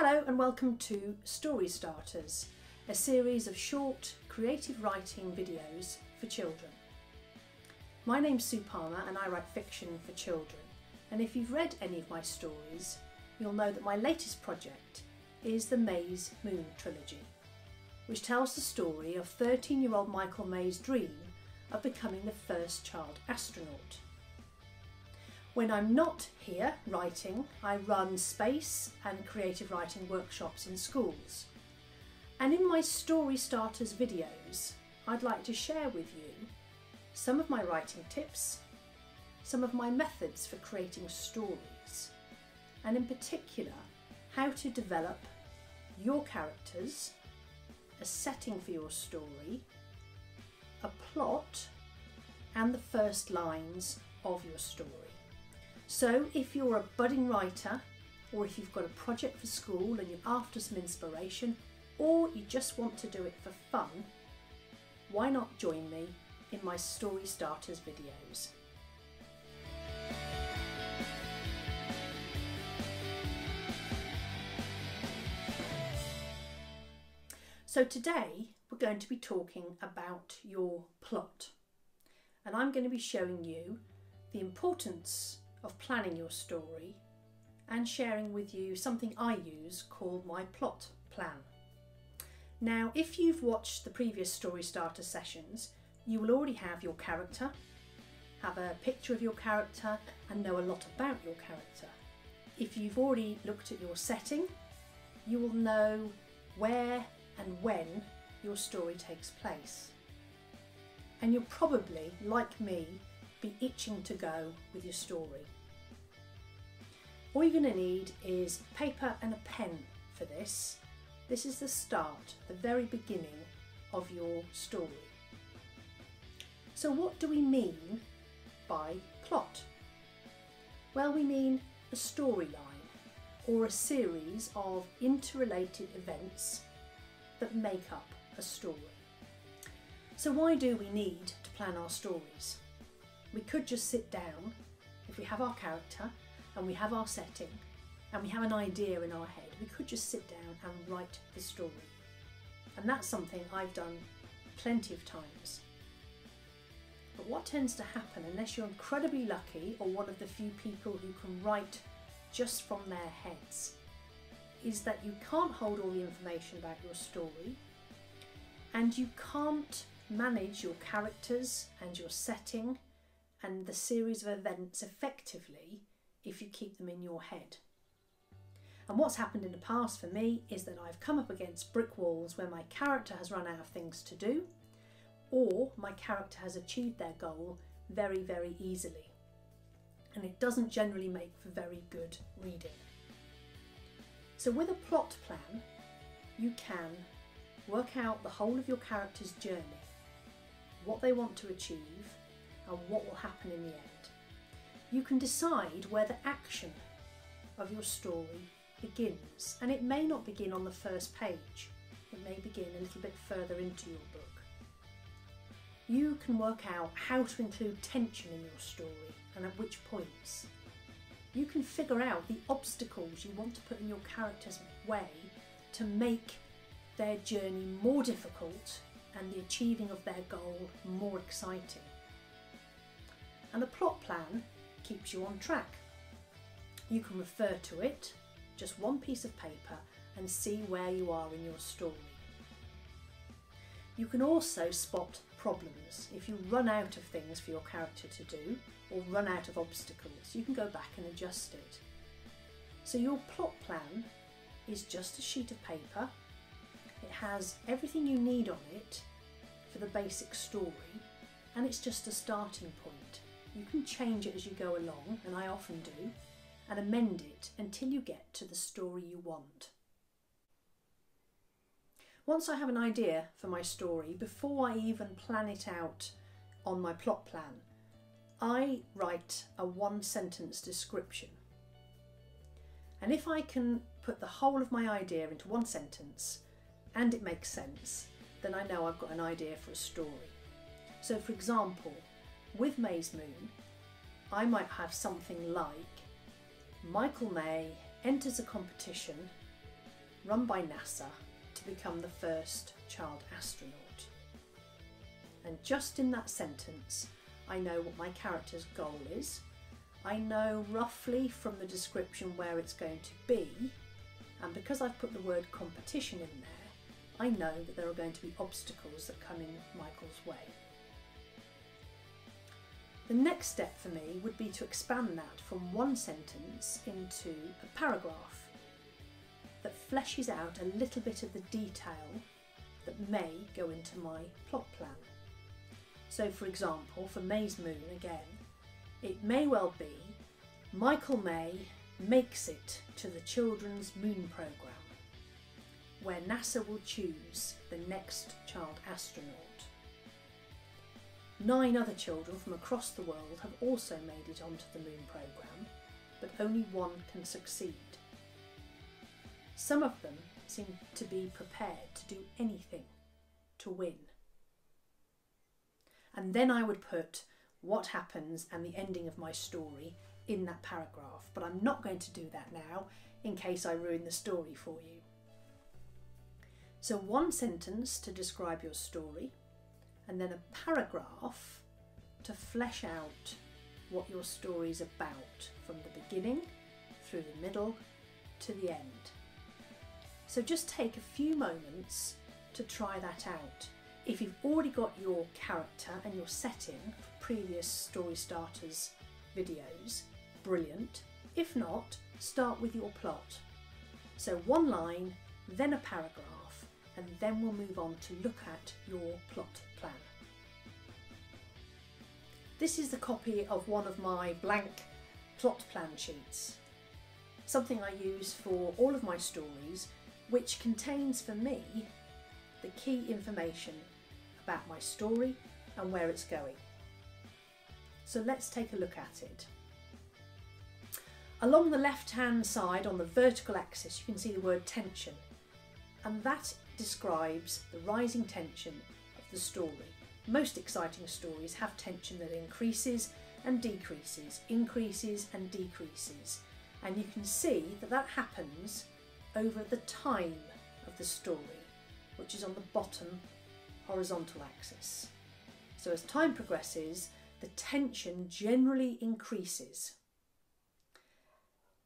Hello and welcome to Story Starters, a series of short creative writing videos for children. My name's Sue Palmer and I write fiction for children. And if you've read any of my stories, you'll know that my latest project is the May's Moon trilogy, which tells the story of 13 year old Michael May's dream of becoming the first child astronaut. When I'm not here writing, I run space and creative writing workshops in schools. And in my Story Starters videos, I'd like to share with you some of my writing tips, some of my methods for creating stories, and in particular, how to develop your characters, a setting for your story, a plot, and the first lines of your story. So if you're a budding writer or if you've got a project for school and you're after some inspiration or you just want to do it for fun, why not join me in my Story Starters videos. So today we're going to be talking about your plot and I'm going to be showing you the importance of planning your story and sharing with you something I use called my plot plan. Now, if you've watched the previous Story Starter sessions, you will already have your character, have a picture of your character and know a lot about your character. If you've already looked at your setting, you will know where and when your story takes place. And you'll probably, like me, be itching to go with your story. All you're going to need is paper and a pen for this. This is the start, the very beginning of your story. So what do we mean by plot? Well, we mean a storyline or a series of interrelated events that make up a story. So why do we need to plan our stories? We could just sit down, if we have our character and we have our setting and we have an idea in our head, we could just sit down and write the story. And that's something I've done plenty of times. But what tends to happen, unless you're incredibly lucky or one of the few people who can write just from their heads, is that you can't hold all the information about your story and you can't manage your characters and your setting and the series of events effectively if you keep them in your head. And what's happened in the past for me is that I've come up against brick walls where my character has run out of things to do or my character has achieved their goal very, very easily. And it doesn't generally make for very good reading. So with a plot plan, you can work out the whole of your character's journey, what they want to achieve, and what will happen in the end. You can decide where the action of your story begins, and it may not begin on the first page, it may begin a little bit further into your book. You can work out how to include tension in your story and at which points. You can figure out the obstacles you want to put in your character's way to make their journey more difficult and the achieving of their goal more exciting and the plot plan keeps you on track. You can refer to it, just one piece of paper, and see where you are in your story. You can also spot problems. If you run out of things for your character to do, or run out of obstacles, you can go back and adjust it. So your plot plan is just a sheet of paper. It has everything you need on it for the basic story, and it's just a starting point. You can change it as you go along, and I often do, and amend it until you get to the story you want. Once I have an idea for my story, before I even plan it out on my plot plan, I write a one sentence description. And if I can put the whole of my idea into one sentence and it makes sense, then I know I've got an idea for a story. So for example, with May's Moon, I might have something like Michael May enters a competition run by NASA to become the first child astronaut. And just in that sentence, I know what my character's goal is. I know roughly from the description where it's going to be, and because I've put the word competition in there, I know that there are going to be obstacles that come in Michael's way. The next step for me would be to expand that from one sentence into a paragraph that fleshes out a little bit of the detail that may go into my plot plan. So, for example, for May's Moon again, it may well be Michael May makes it to the Children's Moon Programme, where NASA will choose the next child astronaut. Nine other children from across the world have also made it onto the Moon Programme, but only one can succeed. Some of them seem to be prepared to do anything to win. And then I would put what happens and the ending of my story in that paragraph, but I'm not going to do that now in case I ruin the story for you. So, one sentence to describe your story, and then a paragraph to flesh out what your story is about from the beginning through the middle to the end. So just take a few moments to try that out. If you've already got your character and your setting for previous Story Starters videos, brilliant. If not, start with your plot. So one line, then a paragraph, and then we'll move on to look at your plot plan. This is the copy of one of my blank plot plan sheets, something I use for all of my stories, which contains for me the key information about my story and where it's going. So let's take a look at it. Along the left hand side on the vertical axis you can see the word tension and that describes the rising tension of the story. Most exciting stories have tension that increases and decreases, increases and decreases. And you can see that that happens over the time of the story, which is on the bottom horizontal axis. So as time progresses, the tension generally increases.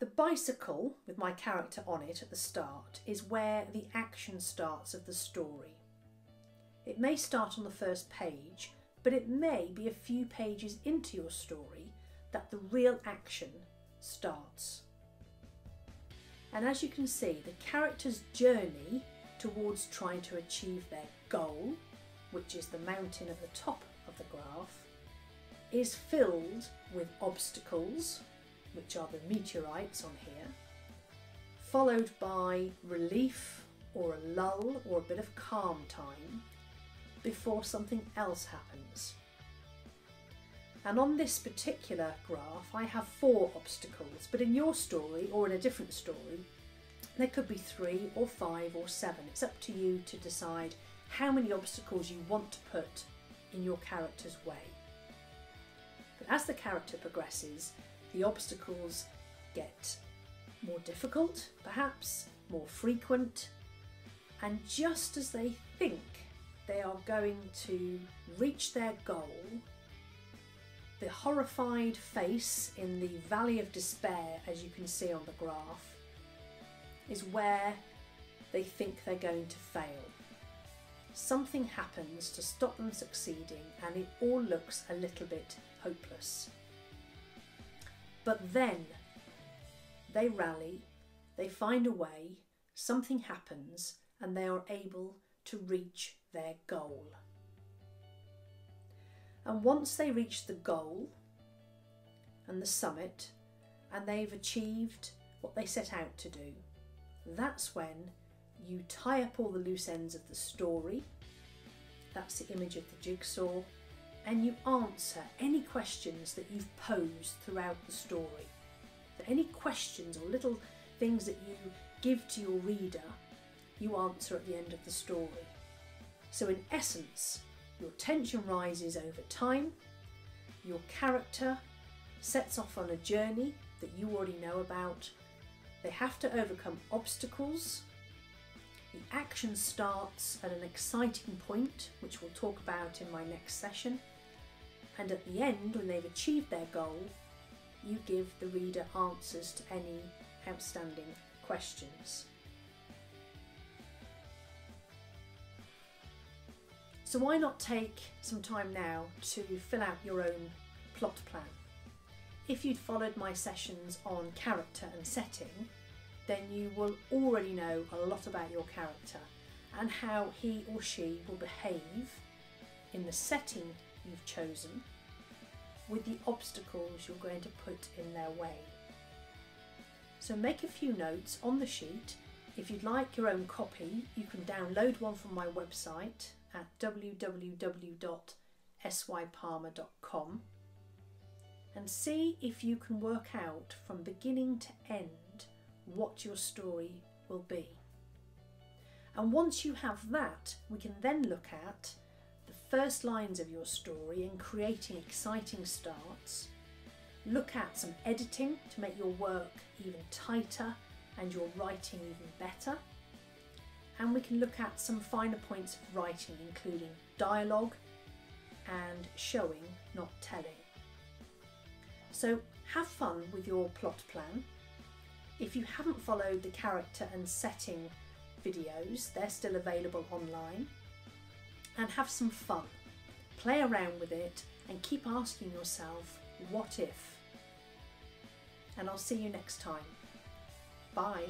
The bicycle, with my character on it at the start, is where the action starts of the story. It may start on the first page, but it may be a few pages into your story that the real action starts. And as you can see, the character's journey towards trying to achieve their goal, which is the mountain at the top of the graph, is filled with obstacles, which are the meteorites on here, followed by relief or a lull or a bit of calm time, before something else happens. And on this particular graph, I have four obstacles, but in your story or in a different story, there could be three or five or seven. It's up to you to decide how many obstacles you want to put in your character's way. But as the character progresses, the obstacles get more difficult, perhaps, more frequent, and just as they think they are going to reach their goal, the horrified face in the valley of despair, as you can see on the graph, is where they think they're going to fail. Something happens to stop them succeeding, and it all looks a little bit hopeless. But then they rally, they find a way, something happens, and they are able to reach their goal. And once they reach the goal and the summit, and they've achieved what they set out to do, that's when you tie up all the loose ends of the story. That's the image of the jigsaw. And you answer any questions that you've posed throughout the story. So any questions or little things that you give to your reader, you answer at the end of the story. So, in essence, your tension rises over time, your character sets off on a journey that you already know about. They have to overcome obstacles The action starts at an exciting point, which we'll talk about in my next session, and at the end, when they've achieved their goal, you give the reader answers to any outstanding questions. So, why not take some time now to fill out your own plot plan? If you'd followed my sessions on character and setting, then you will already know a lot about your character and how he or she will behave in the setting you've chosen with the obstacles you're going to put in their way. So make a few notes on the sheet. If you'd like your own copy, you can download one from my website at www.sypalmer.com and see if you can work out from beginning to end what your story will be. And once you have that, we can then look at first lines of your story and creating exciting starts. Look at some editing to make your work even tighter and your writing even better. And we can look at some finer points of writing, including dialogue and showing, not telling. So have fun with your plot plan. If you haven't followed the character and setting videos, they're still available online. And have some fun. Play around with it and keep asking yourself, what if? And I'll see you next time. Bye.